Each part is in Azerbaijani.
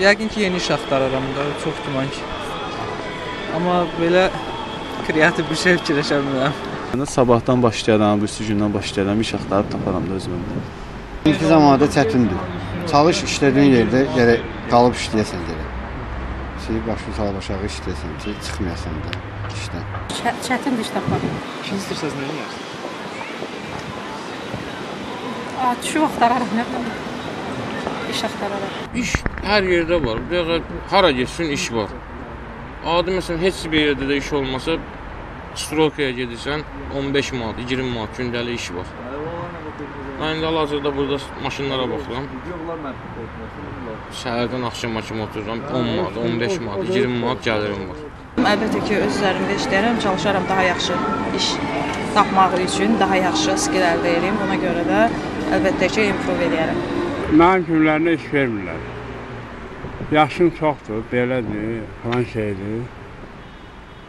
Yəqin ki, yeni iş axtararam da, çox güman ki. Amma belə kreativ bir şey fikirləşə bilmirəm. Yəni sabahdan başlayaram, bu gündən başlayaram, iş axtarıb taparam da özümə. İlk zamanlarda çətindir. Çalış işlədiyin yerdə gərək qalıb işləyəsən gərək. Şey başını sağ aşağı işləyəsən ki, çıxmayasan da işdən. Çə- Çətindir iş tapmaq. İşin istərsəz nə edərsiniz? Aa, Düşüb axtararıq, nə bilim. İş axtararıq. İş hər yerdə var. Bir dəqiqə hara getsin iş var. Adi məsələn heç bir yerdə də iş olmasa strokaya gedirsən 15 manat, 20 manat gündəlik iş var. Mən indi hal-hazırda burada maşınlara baxıram. Səhərdən axşama kimi otururam 10 manat, 15 manat, 20 manat gəlirim var. Əlbəttə ki, öz üzərimdə işləyirəm, çalışaram daha yaxşı iş tapmaq üçün, daha yaxşı skill əldə edeyim. Buna görə də əlbəttə ki, improve edərəm. Mənim günlərimdə iş vermirlər. Yaşım çoxdur, belədir, falan şeydir.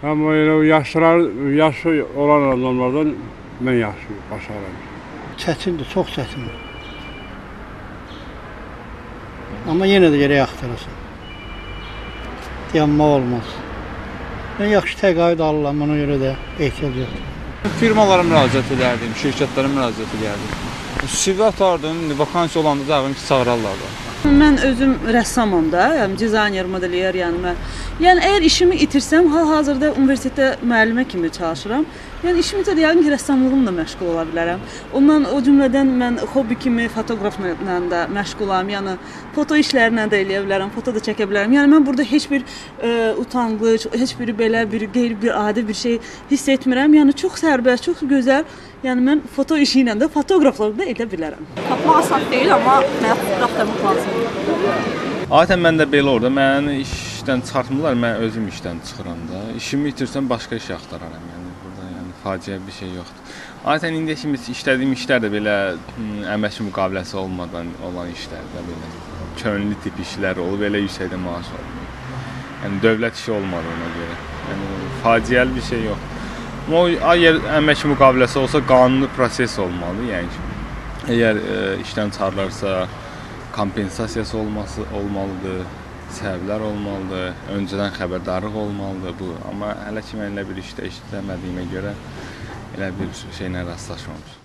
Amma elə o yaşlar, yaşı olan adamlardan mən yaxşı başaram. Çətindir, çox çətindir. Amma yenə də gərək axtarasan. Dayanmaq olmaz. Mən yaxşı təqaüd alıram, ona görə də ehtiyac yoxdur. Firmalara müraciət edərdim, şirkətlərə müraciət edərdim. CV atardım, vakansiya olanda da yəqin ki, çağırarlar da. Mən özüm rəssamam da, yəni dizayner, modelyer, yəni mən. Yəni əgər işimi itirsəm, hal-hazırda universitetdə müəllimə kimi çalışıram. Yəni işimi də yəqin ki, rəssamlığımla məşğul ola bilərəm. Ondan o cümlədən mən hobbi kimi fotoqrafla da məşğulam. Yəni foto işlərlə də eləyə bilərəm, foto da çəkə bilərəm. Yəni mən burada heç bir ə, utanqlıq, heç bir belə bir qeyri bir adi bir şey hiss etmirəm. Yəni çox sərbəst, çox gözəl. Yəni mən foto işi ilə də fotoqraflıq da edə bilərəm. Tapmaq asan deyil, amma mənə fotoqraf da lazımdır. Adətən məndə belə olur da, məni işdən çıxartmırlar, mən özüm işdən çıxıram da. İşimi itirsəm başqa iş axtararam. Yəni burada yəni faciə bir şey yoxdur. Adətən indi kimi işlədiyim işlər də belə hmm, əmək müqaviləsi olmadan olan işlərdə belə könüllü tip işlər olub, belə yüksəkdə maaş olmuyor. Yəni dövlət işi olmadığına görə. Yəni faciəli bir şey yoxdur. O əgər əmək müqaviləsi olsa qanuni proses olmalı, yəni ki, əgər e, işdən çıxarılarsa kompensasiyası olması olmalıdır, səbəblər olmalıdır, öncədən xəbərdarlıq olmalıdır bu. Amma hələ ki mən elə bir işdə işləmədiyimə görə elə bir şeylə rastlaşmamışam.